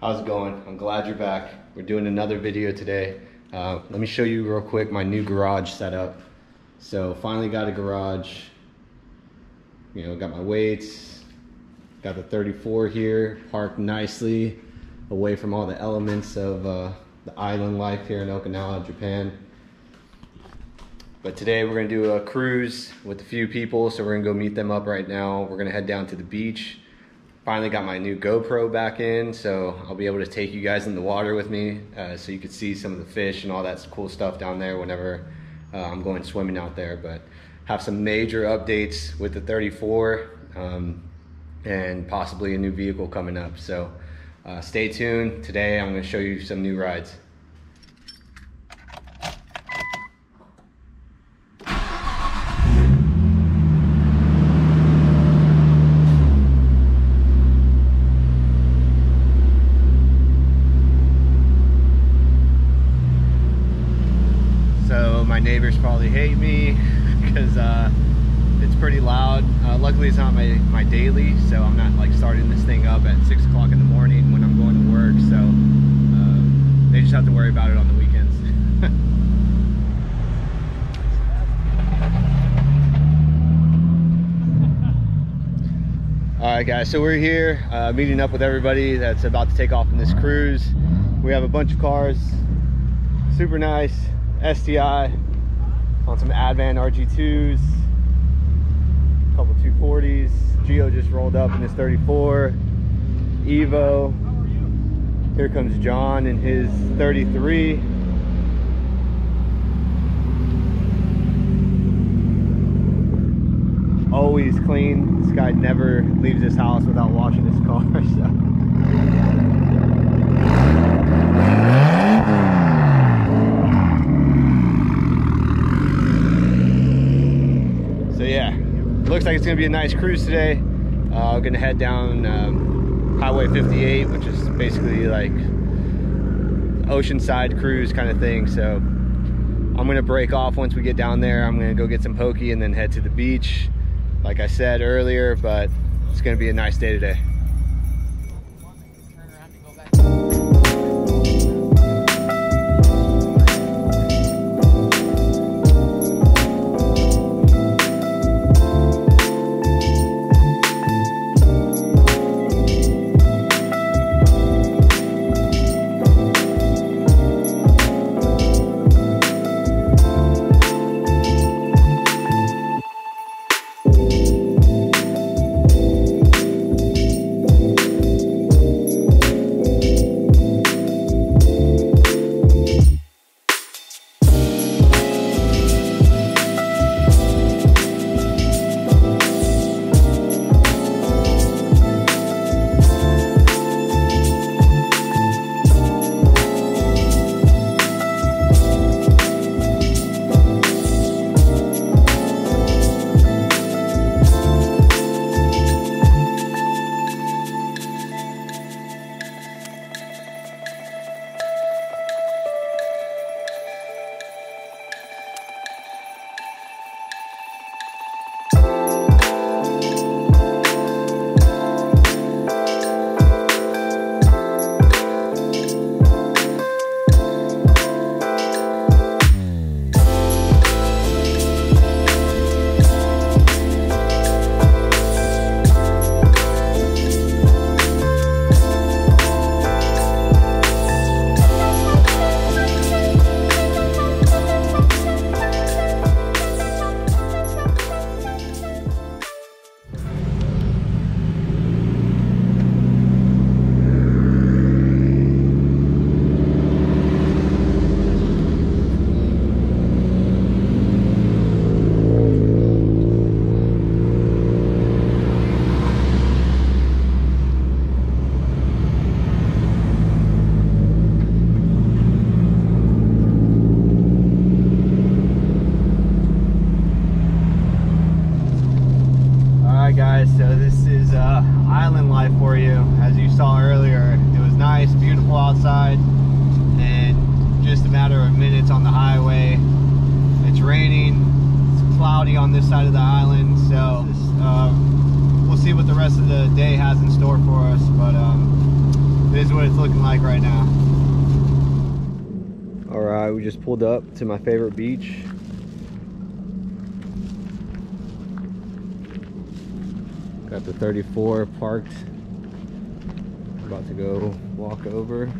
How's it going? I'm glad you're back. We're doing another video today. Uh, let me show you real quick my new garage setup. So finally got a garage. You know, got my weights, got the 34 here, parked nicely away from all the elements of uh, the island life here in Okinawa, Japan. But today we're gonna do a cruise with a few people, so we're gonna go meet them up right now. We're gonna head down to the beach. Finally got my new GoPro back in, so I'll be able to take you guys in the water with me, uh, so you could see some of the fish and all that cool stuff down there whenever uh, I'm going swimming out there. But have some major updates with the 34 um, and possibly a new vehicle coming up. So uh, stay tuned. Today I'm gonna show you some new rides. So my neighbors probably hate me because uh, it's pretty loud. Uh, luckily it's not my, my daily, so I'm not like starting this thing up at six o'clock in the morning when I'm going to work. So uh, they just have to worry about it on the weekends. All right, guys, so we're here uh, meeting up with everybody that's about to take off on this cruise. We have a bunch of cars, super nice STI on some Advan RG2s, a couple 240s. Geo just rolled up in his 34. Evo. Here comes John in his 33. Always clean. This guy never leaves his house without washing his car. So yeah, looks like it's gonna be a nice cruise today. Uh, we're gonna head down um, Highway 58, which is basically like oceanside cruise kind of thing. So I'm gonna break off once we get down there. I'm gonna go get some poke and then head to the beach, like I said earlier. But it's gonna be a nice day today. Guys so this is uh, island life for you as you saw earlier it was nice beautiful outside and just a matter of minutes on the highway it's raining it's cloudy on this side of the island so uh, we'll see what the rest of the day has in store for us but um, This is what it's looking like right now. All right, we just pulled up to my favorite beach. Got the 34 parked. About to go walk over.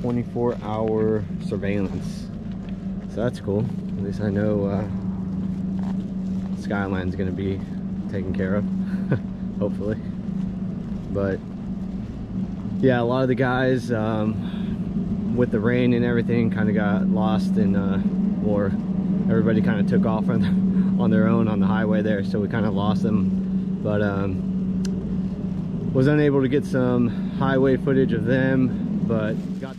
24 hour surveillance. So that's cool. At least I know uh, Skyline's gonna be taken care of, hopefully. But yeah, a lot of the guys um, with the rain and everything kind of got lost in, uh, or everybody kind of took off on, on their own on the highway there, so we kind of lost them. But um, was unable to get some highway footage of them, but got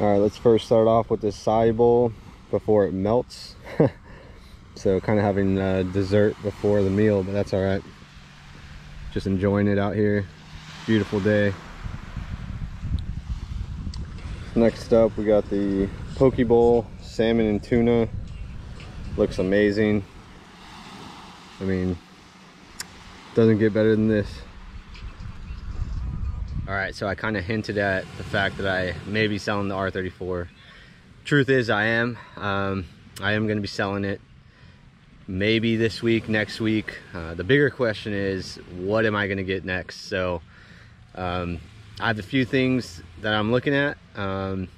All right, let's first start off with this bowl before it melts. so kind of having uh, dessert before the meal, but that's all right. Just enjoying it out here. Beautiful day. Next up, we got the poke bowl, salmon and tuna. Looks amazing. I mean, doesn't get better than this. All right, so I kind of hinted at the fact that I may be selling the R34. Truth is, I am. Um, I am going to be selling it maybe this week, next week. Uh, the bigger question is, what am I going to get next? So um, I have a few things that I'm looking at. Um,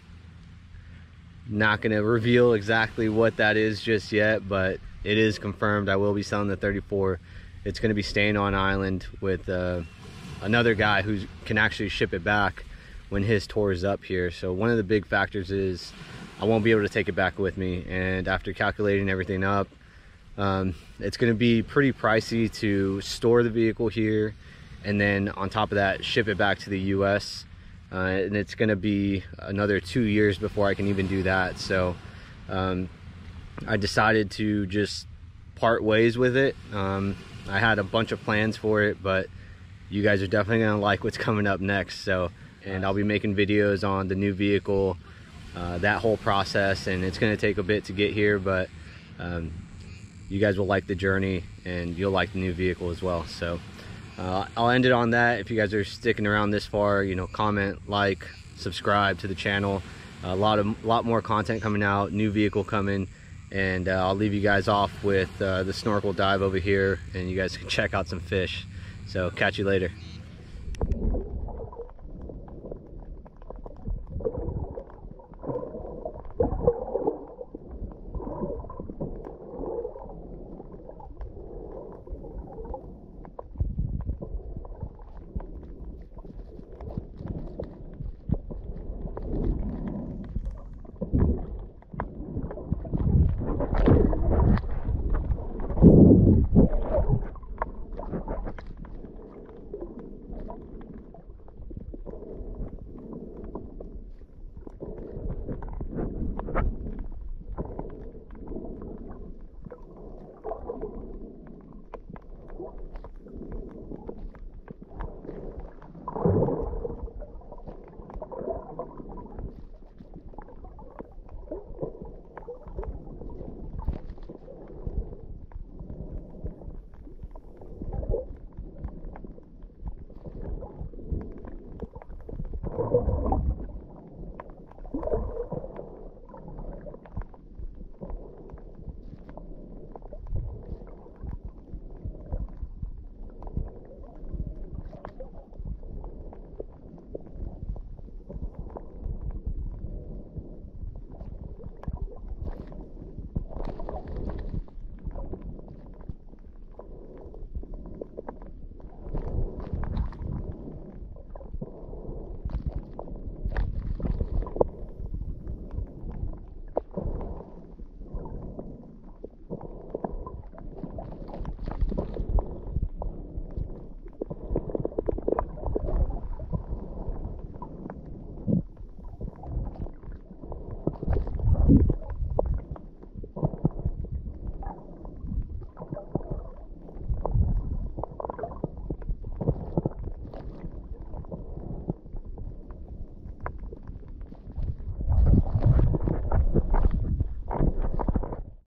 not going to reveal exactly what that is just yet, but it is confirmed I will be selling the 34. It's going to be staying on island with... Uh, another guy who can actually ship it back when his tour is up here. So one of the big factors is I won't be able to take it back with me. And after calculating everything up, um, it's going to be pretty pricey to store the vehicle here and then on top of that ship it back to the US uh, and it's going to be another two years before I can even do that. So um, I decided to just part ways with it. Um, I had a bunch of plans for it but you guys are definitely gonna like what's coming up next. So and I'll be making videos on the new vehicle uh, that whole process and it's gonna take a bit to get here but um, you guys will like the journey and you'll like the new vehicle as well. So uh, I'll end it on that. If you guys are sticking around this far you know comment like subscribe to the channel. A lot of lot more content coming out new vehicle coming and uh, I'll leave you guys off with uh, the snorkel dive over here and you guys can check out some fish. So catch you later.